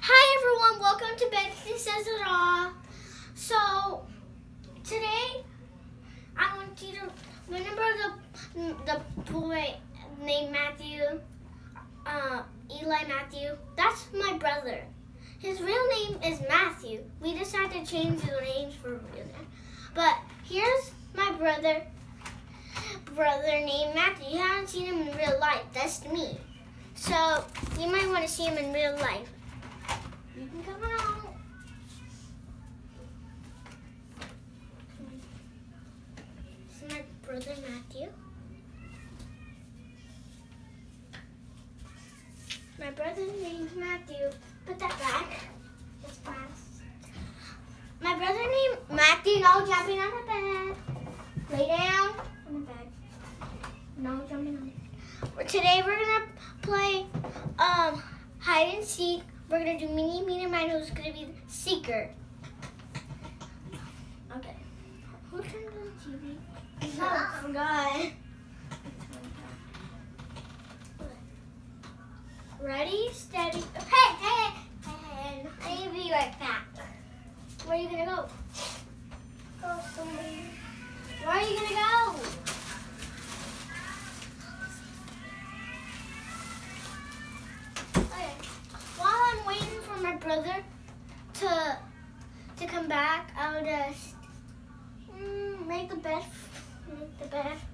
Hi everyone, welcome to Betsy Says It All. So today I want you to remember the the boy named Matthew, uh, Eli Matthew. That's my brother. His real name is Matthew. We decided to change the names for reason. But here's my brother, brother named Matthew. You haven't seen him in real life. That's me. So you might want to see him in real life. You can come out. This is my brother Matthew. My brother's name's Matthew. Put that back. It's fast. My brother named Matthew. No jumping on the bed. Lay down on the bed. No jumping on the bed. Today we're gonna play um, hide and seek. We're gonna do Mini Mini Mine who's gonna be the seeker. Okay. Who turned on the TV? No, I forgot. Ready, steady. Hey, hey, hey, I'll be right back. Where are you gonna go? Go somewhere. Where are you gonna go? Okay. While I'm waiting for my brother to to come back, I would just mm, make the bed. Make the bed.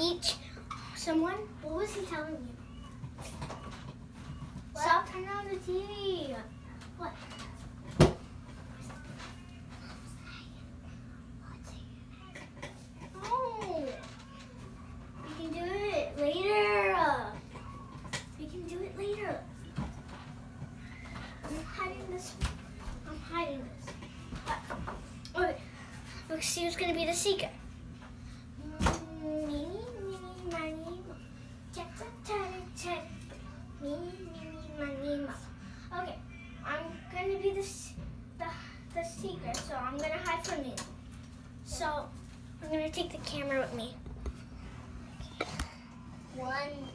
Each someone. What was he telling you? Stop turning on the TV. What? Oh. No. We can do it later. We can do it later. I'm hiding this. I'm hiding this. Okay. Let's see who's gonna be the seeker. Take the camera with me. One, one,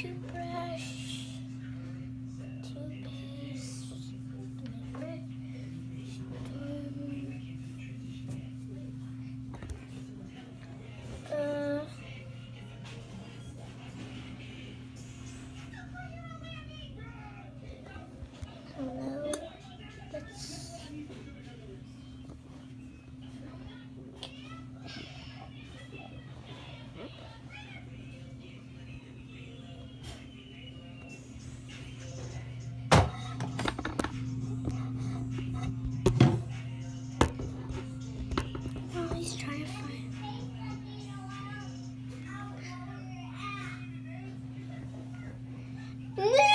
See No!